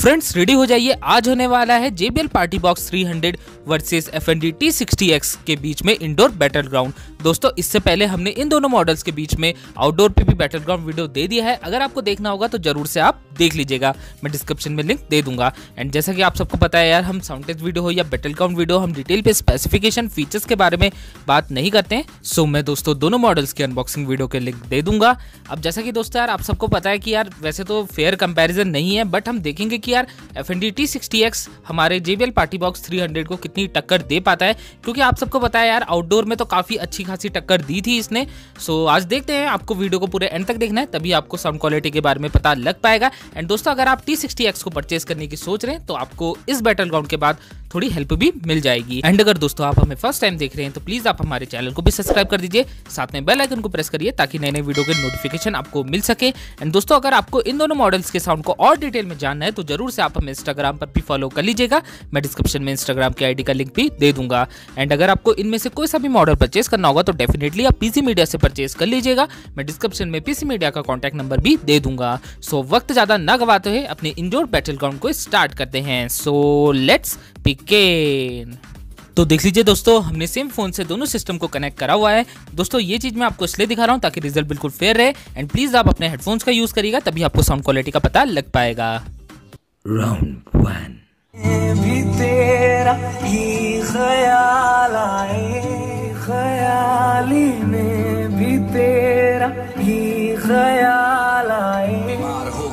Friends ready हो जाइए। आज होने वाला है JBL party box 300 versus FND T60X के बीच में इंडोर बैटल ग्राउंड दोस्तों, इससे पहले हमने इन दोनों मॉडल्स के बीच में आउटडोर पे भी बैटल ग्राउंड वीडियो दे दिया है। अगर आपको देखना होगा तो ज़रूर से आप देख लीजिएगा। मैं डिस्क्रिप्शन में लिंक दे दूँगा। एंड जैसा कि आप सबको पता है यार, हम साउंड टेस्ट वीडियो हो या बैटल ग्राउंड वीडियो हम डिटेल पे स्पेसिफिकेशन फीचर्स के बारे में बात नहीं करते हैं। सो मैं दोस्तों दोनों मॉडल्स की अनबॉक्सिंग वीडियो के लिंक दे दूँगा। अब जैसा कि दोस्तों यार, आप सबको पता है कि यार, वैसे तो फेयर कंपेरिजन नहीं है बट हम देखेंगे कि यार F N T sixty X हमारे JBL पार्टी बॉक्स 300 को कितनी टक्कर दे पाता है, क्योंकि आप सबको है यार आउटडोर में तो काफ़ी अच्छी खासी टक्कर दी थी इसने। सो आज देखते हैं, आपको वीडियो को पूरे एंड तक देखना है, तभी आपको साउंड क्वालिटी के बारे में पता लग पाएगा। एंड दोस्तों, अगर आप टी को परचेज करने की सोच रहे हैं तो आपको इस बैटल ग्राउंड के बाद थोड़ी हेल्प भी मिल जाएगी। एंड अगर दोस्तों, आप हमें फ़र्स्ट टाइम देख रहे हैं तो प्लीज़ आप हमारे चैनल को भी सब्सक्राइब कर दीजिए। साथ में बेल आइकन को प्रेस करिए, ताकि नए नए वीडियो के नोटिफिकेशन आपको मिल सके। एंड दोस्तों, अगर आपको इन दोनों मॉडल्स के साउंड को और डिटेल में जानना है तो ज़रूर से आप हमें इंस्टाग्राम पर भी फॉलो कर लीजिएगा। मैं डिस्क्रिप्शन में इंस्टाग्राम की आईडी का लिंक भी दे दूँगा। एंड अगर आपको इनमें से कोई सा भी मॉडल परचेज करना होगा तो डेफिनेटली आप पीसी मीडिया से परचेज कर लीजिएगा। मैं डिस्क्रिप्शन में पीसी मीडिया का कॉन्टैक्ट नंबर भी दे दूँगा। सो वक्त ज़्यादा न गवाते हुए अपने इंडोर बैटल ग्राउंड को स्टार्ट करते हैं। सो लेट्स पिकेन तो देख लीजिए दोस्तों हमने सेम फ़ोन से दोनों सिस्टम को कनेक्ट करा हुआ है। दोस्तों ये चीज़ मैं आपको इसलिए दिखा रहा हूँ ताकि रिज़ल्ट बिल्कुल फेयर रहे। एंड प्लीज़ आप अपने हेडफोन्स का यूज़ करिएगा तभी आपको साउंड क्वालिटी का पता लग पाएगा। राउंड वन भी तेरा ही ख्याल आए ख्याली में भी तेरा ही ख्याल आए।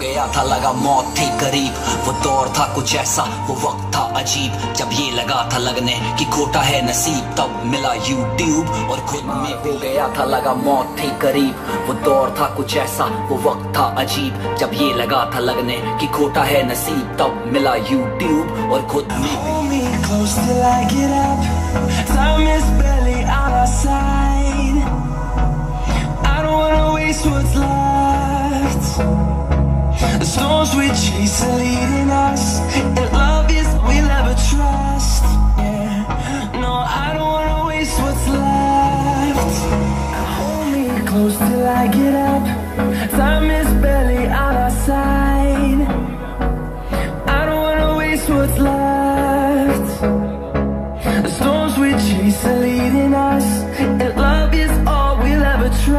गया था लगा मौत थी करीब। वो दौर था कुछ ऐसा वो वक्त था अजीब। जब ये लगा था लगने कि खोटा है नसीब तब मिला यूट्यूब और खुद में हो गया था लगा मौत थी करीब। वो दौर था कुछ ऐसा वो वक्त था अजीब। जब ये लगा था लगने कि खोटा है नसीब तब मिला यूट्यूब और खुद में। Close till I get up.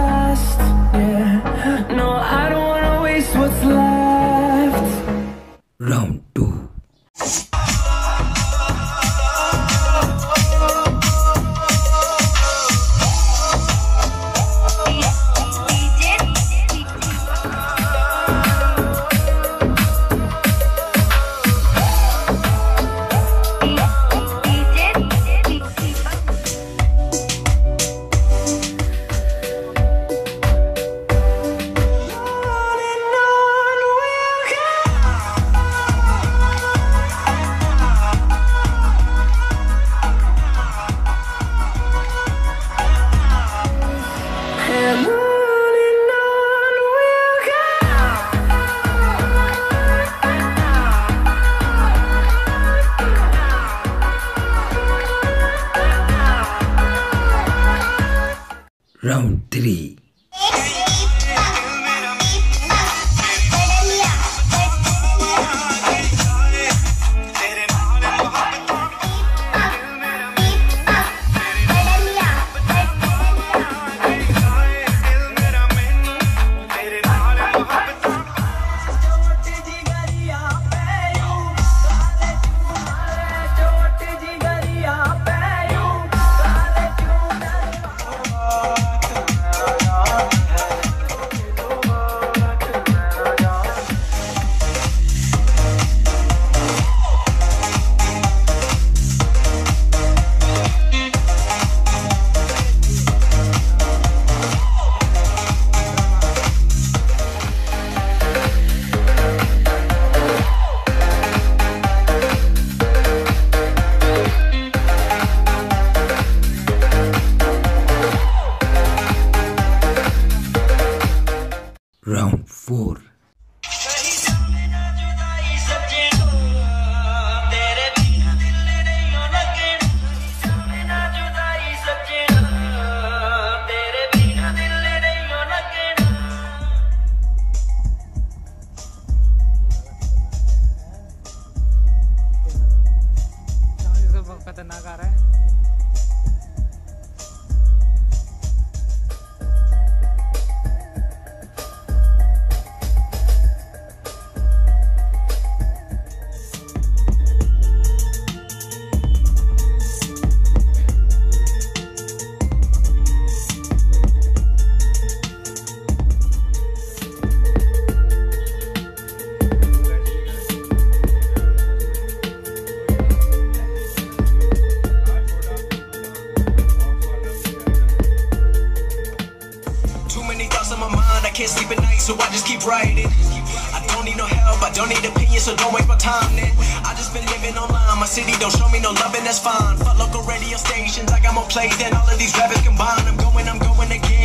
last. round 3 so don't waste my time then. I just been living online, my city don't show me no love, and that's fine. Fuck local radio stations, I got more plays than all of these rappers combined. I'm going, I'm going again,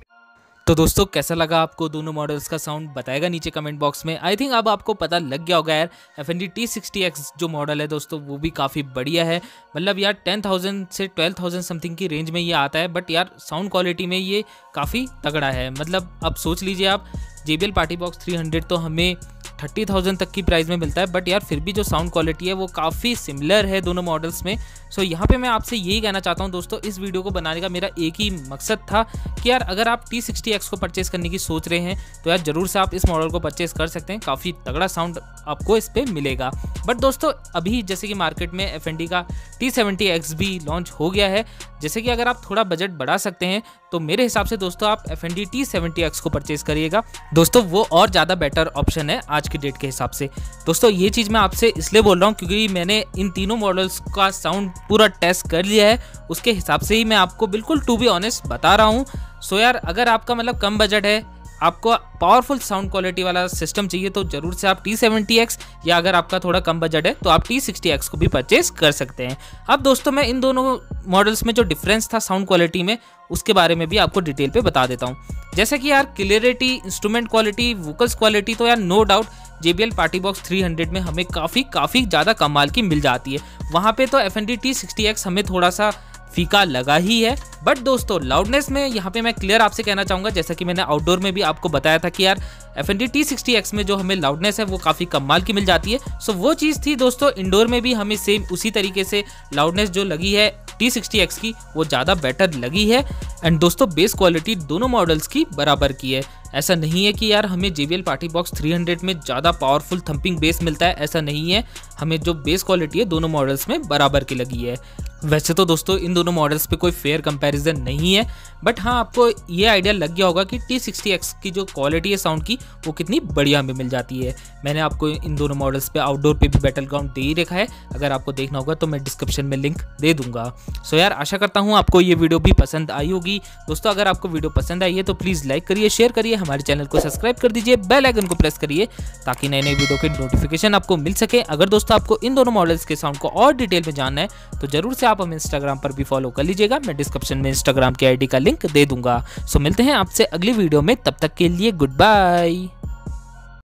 तो दोस्तों, कैसा लगा आपको दोनों models का sound बताएगा नीचे comment box में। आई थिंक अब आपको पता लग गया होगा यार F N D T sixty X जो मॉडल है दोस्तों, वो भी काफ़ी बढ़िया है। मतलब यार टेन थाउज़ेंड से ट्वेल्व थाउज़ेंड समथिंग की रेंज में ये आता है बट यार साउंड क्वालिटी में ये काफ़ी तगड़ा है। मतलब अब सोच लीजिए आप J B L party box three hundred तो हमें थर्टी थाउज़ेंड तक की प्राइस में मिलता है बट यार फिर भी जो साउंड क्वालिटी है वो काफ़ी सिमिलर है दोनों मॉडल्स में। सो यहाँ पे मैं आपसे यही कहना चाहता हूँ दोस्तों, इस वीडियो को बनाने का मेरा एक ही मकसद था कि यार अगर आप टी सिक्सटी एक्स को परचेस करने की सोच रहे हैं तो यार ज़रूर से आप इस मॉडल को परचेस कर सकते हैं। काफ़ी तगड़ा साउंड आपको इस पर मिलेगा। बट दोस्तों, अभी जैसे कि मार्केट में एफएनडी का टी सेवेंटी एक्स भी लॉन्च हो गया है। जैसे कि अगर आप थोड़ा बजट बढ़ा सकते हैं तो मेरे हिसाब से दोस्तों आप F N D T seventy X को परचेज करिएगा। दोस्तों, वो और ज़्यादा बेटर ऑप्शन है आज की डेट के हिसाब से। दोस्तों, ये चीज़ मैं आपसे इसलिए बोल रहा हूँ क्योंकि मैंने इन तीनों मॉडल्स का साउंड पूरा टेस्ट कर लिया है। उसके हिसाब से ही मैं आपको बिल्कुल टू बी ऑनेस्ट बता रहा हूँ। सो यार, अगर आपका मतलब कम बजट है आपको पावरफुल साउंड क्वालिटी वाला सिस्टम चाहिए तो ज़रूर से आप टी सेवेंटी या अगर आपका थोड़ा कम बजट है तो आप टी सिक्सटी को भी परचेज कर सकते हैं। अब दोस्तों, मैं इन दोनों मॉडल्स में जो डिफरेंस था साउंड क्वालिटी में, उसके बारे में भी आपको डिटेल पे बता देता हूँ। जैसे कि यार clarity instrument quality vocals quality तो यार no doubt JBL party box 300 में हमें काफ़ी काफ़ी ज़्यादा कमाल की मिल जाती है। वहाँ पे तो F N D T sixty X हमें थोड़ा सा फीका लगा ही है। बट दोस्तों लाउडनेस में यहाँ पे मैं क्लियर आपसे कहना चाहूँगा, जैसा कि मैंने आउटडोर में भी आपको बताया था कि यार F N T sixty X में जो हमें लाउडनेस है, वो काफ़ी कमाल की मिल जाती है। सो वो चीज़ थी दोस्तों इंडोर में भी हमें सेम उसी तरीके से लाउडनेस जो लगी है टी सिक्सटी एक्स की, वो ज़्यादा बेटर लगी है। एंड दोस्तों बेस क्वालिटी दोनों मॉडल्स की बराबर की है। ऐसा नहीं है कि यार हमें JBL पार्टी बॉक्स 300 में ज़्यादा पावरफुल थंपिंग बेस मिलता है, ऐसा नहीं है। हमें जो बेस क्वालिटी है, दोनों मॉडल्स में बराबर की लगी है। वैसे तो दोस्तों, इन दोनों मॉडल्स पे कोई फेयर कंपैरिजन नहीं है बट हाँ आपको ये आइडिया लग गया होगा कि टी सिक्सटी एक्स की जो क्वालिटी है साउंड की, वो कितनी बढ़िया हमें मिल जाती है। मैंने आपको इन दोनों मॉडल्स पे आउटडोर पे भी बैटल ग्राउंड दे ही रखा है। अगर आपको देखना होगा तो मैं डिस्क्रिप्शन में लिंक दे दूँगा। सो यार, आशा करता हूँ आपको ये वीडियो भी पसंद आई होगी। दोस्तों, अगर आपको वीडियो पसंद आई है तो प्लीज़ लाइक करिए शेयर करिए, हमारे चैनल को सब्सक्राइब कर दीजिए बेल आइकन को प्रेस करिए, ताकि नए नए वीडियो के नोटिफिकेशन आपको मिल सके। अगर दोस्तों, आपको इन दोनों मॉडल्स के साउंड को और डिटेल में जानना है तो ज़रूर से आप हमें इंस्टाग्राम पर भी फॉलो कर लीजिएगा। मैं डिस्क्रिप्शन में इंस्टाग्राम की आईडी का लिंक दे दूँगा। सो मिलते हैं आपसे अगली वीडियो में। तब तक के लिए गुड बाय